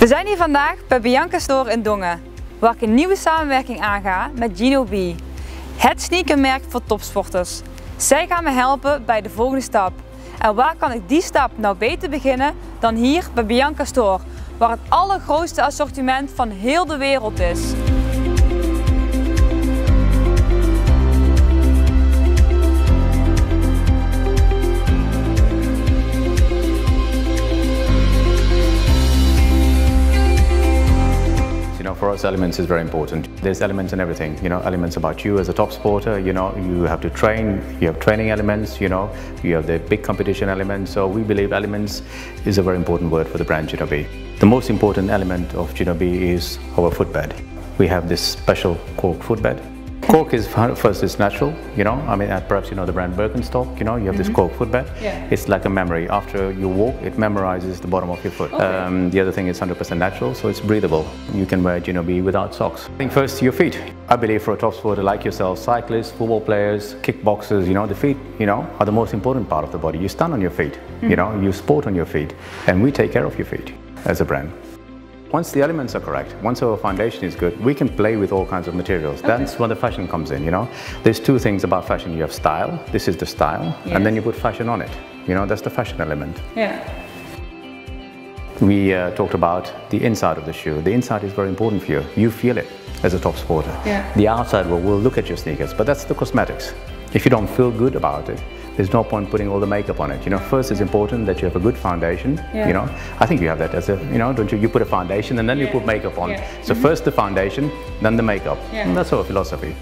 We zijn hier vandaag bij Bianca Store in Dongen, waar ik een nieuwe samenwerking aanga met Gino B. Het sneakermerk voor topsporters. Zij gaan me helpen bij de volgende stap. En waar kan ik die stap nou beter beginnen dan hier bij Bianca Store, waar het allergrootste assortiment van heel de wereld is. Us, elements is very important. There's elements in everything. You know, elements about you as a top supporter, You know, you have to train. You have training elements. You know, you have the big competition elements. So we believe elements is a very important word for the brand Gino B. The most important element of Gino B is our footbed. We have this special cork footbed. Cork is first is natural, you know. I mean, perhaps you know the brand Birkenstock. You know, you have this cork footbed. Yeah. It's like a memory. After you walk, it memorizes the bottom of your foot. Um, the other thing is 100% natural, so it's breathable. You can wear Gino B without socks. I think first your feet. I believe for a top sporter like yourself, cyclists, football players, kickboxers, you know, the feet, you know, are the most important part of the body. You stand on your feet, you know, you sport on your feet, and we take care of your feet as a brand. Once the elements are correct, once our foundation is good, we can play with all kinds of materials. That's when the fashion comes in, you know. There's two things about fashion. You have style, this is the style, and then you put fashion on it. You know, that's the fashion element. Yeah. We uh, talked about the inside of the shoe. The inside is very important for you. You feel it as a top sporter. Yeah. The outside will, will look at your sneakers, but that's the cosmetics. If you don't feel good about it, there's no point putting all the makeup on it. You know, first it's important that you have a good foundation. Yeah. You know, I think you have that as a, you know, don't you? You put a foundation and then you put makeup on. Yeah. So mm-hmm. first the foundation, then the makeup. Yeah. And that's our philosophy.